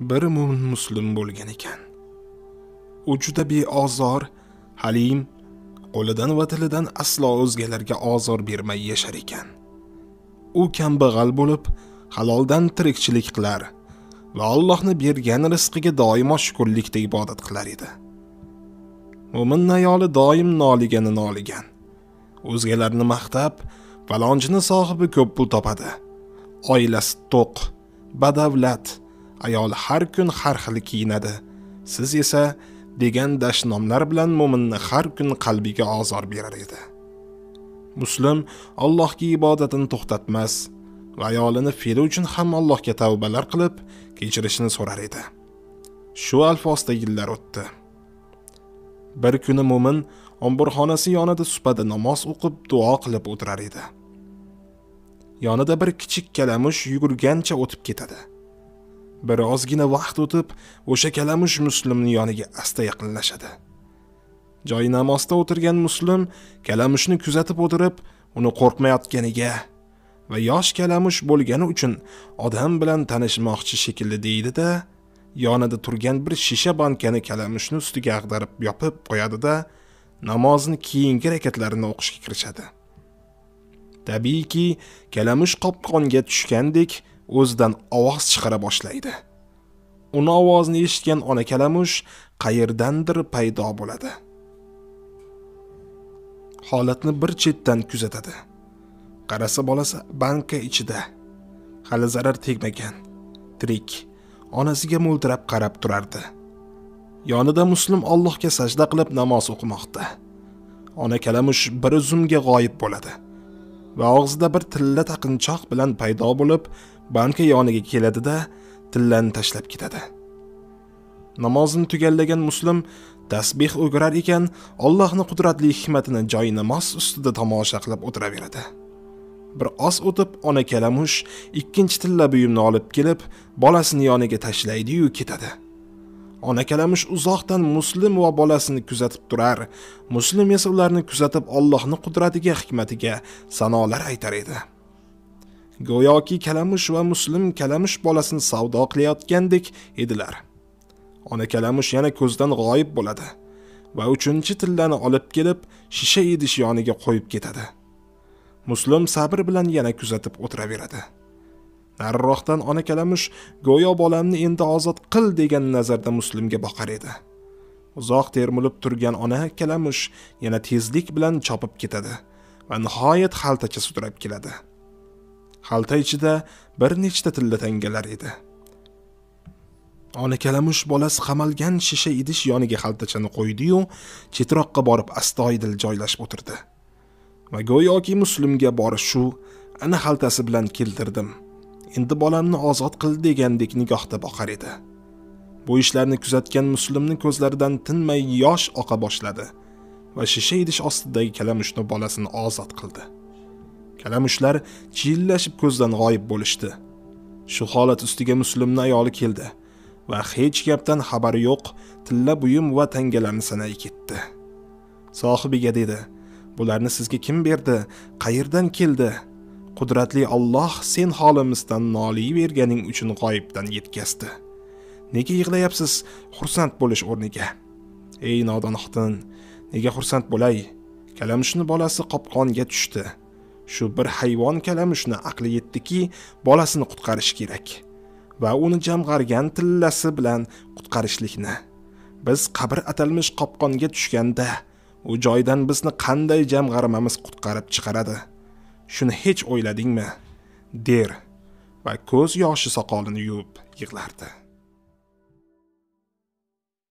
bir mo'min muslim bo'lgan ekan. U juda beozor halim qo'lidan va tilidan aslo o'zgalarga ozor bermay yashar ekan. U kambag'al bo'lib haloldan tirikchilik qilar va allohni bergan rizqiga doimo shukurlikda ibodat qilar edi. Mo'min ayoli doim noligani noligan. O'zgalarni maqtab falonchini sohibi ko'p pul topadi. Oilasi to'q badavlat ayol har kun har xil kiyinadi. Siz esa degan dashnomlar bilan mo'minni har kun qalbiga ozor berar edi. Muslim allohga ibodatini to'xtatmas va ayolini fe'li uchun ham allohga tavbalar qilib kechirishini so'rar edi. Shu alfozda yillar o'tdi. Bir kuni mo'min omborxonasi yonida supada namoz o'qib duo qilib o'tirar edi. Yonida bir kichik kalamush yugurgancha o'tib ketadi. Birozgina vaqt o'tib o'sha kalamush muslimni yoniga asta yaqinlashadi joy namozda o'tirgan muslim kalamushni kuzatib o'tirib uni qo'rqmayotganiga va yosh kalamush bo'lgani uchun odam bilan tanishmoqchi shekilli deydi-da, yonida turgan bir shisha bankani kalamushni ustiga ag'darib yopib qo'yadi-da, namozni keyingi rakatlarini o'qishga kirishadi. Tabiiyki, kalamush qopqonga tushgandek o'zidan ovoz chiqara boshlaydi. Uni ovozini eshitgan ona kalamush qayerdandir paydo bo'ladi. Holatni bir chetdan kuzatadi. qarasa bolasi banka ichida hali zarar tegmagan tirik onasiga mo'ltirab qarab turardi yonida muslim allohga sajda qilib namoz o'qimoqda ona kalamush bir zumga g'oyib bo'ladi va og'zida bir tilla taqinchoq bilan paydo bo'lib banka yoniga keladida tillani tashlab ketadi. Namozini tugallagan muslim tasbeh o'girar ekan allohni qudratli hikmatini joy namoz ustida tomosha qilib o'tiraveradi. Bir oz o'tib ona kalamush ikkinchi tilla buyumni olib kelib bolasini yoniga tashlaydi-yu ketadi. Ona kalamush uzoqdan muslim va bolasini kuzatib turar. Muslim esa ularni kuzatib Allohning qudratiga hikmatiga sanolar aytar edi. Go'yoki kalamush va muslim kalamush bolasini savdo qilayotgandek edilar. Ona kalamush yana ko'zdan g'oyib bo'ladi va uchinchi tillani olib kelib shisha idish yoniga qo'yib ketadi. Muslim sabr bilan yana kuzatib o'tiraveradi. Nariroqdan ona kalamush go'yo bolamni endi ozod qil degan nazarda muslimga boqar edi. Uzoq termulib turgan ona kalamush yana tezlik bilan chopib ketadi va nihoyat xaltacha sudrab keladi. Xalta ichida bir nechta tilla tangalar edi. Ona kalamush bolasi qamalgan shisha idish yoniga xaltachani qo'ydi-yu chetroqqa borib astoydil joylashib o'tirdi. Va go'yoki muslimga borish shu ana xaltasi bilan keltirdim. Endi bolamni ozod qil degandek nigohda boqar edi. Bu ishlarni kuzatgan muslimni ko'zlaridan tinmay yosh oqa boshladi va shisha idish ostidagi kalamushni bolasini ozod qildi. Kalamushlar chiyillashib ko'zdan g'oyib bo'lishdi. Shu holat ustiga muslimni ayoli keldi va hech gapdan xabari yo'q tilla buyum va tangalarni sanay ketdi. Sohibiga dedi bularni sizga kim berdi? Qayerdan keldi? Qudratli Alloh sen holimizdan noliy berganing uchun g'oyibdan yetkazdi. Nega yig'layapsiz? Xursand bo'lish o'rniga. Ey nodon xotin nega xursand bo'lay? Kalamushni bolasi qopqonga tushdi. Shu bir hayvon kalamushni aqli yetdiki bolasini qutqarish kerak va uni jamg'argan tillasi bilan qutqarishlikni. Biz qabr atalmish qopqonga tushganda u joydan bizni qanday jamg'armamiz qutqarib chiqaradi? Shuni hech o'yladingmi? Der va ko'z yoshi soqolini yuvib yig'lardi.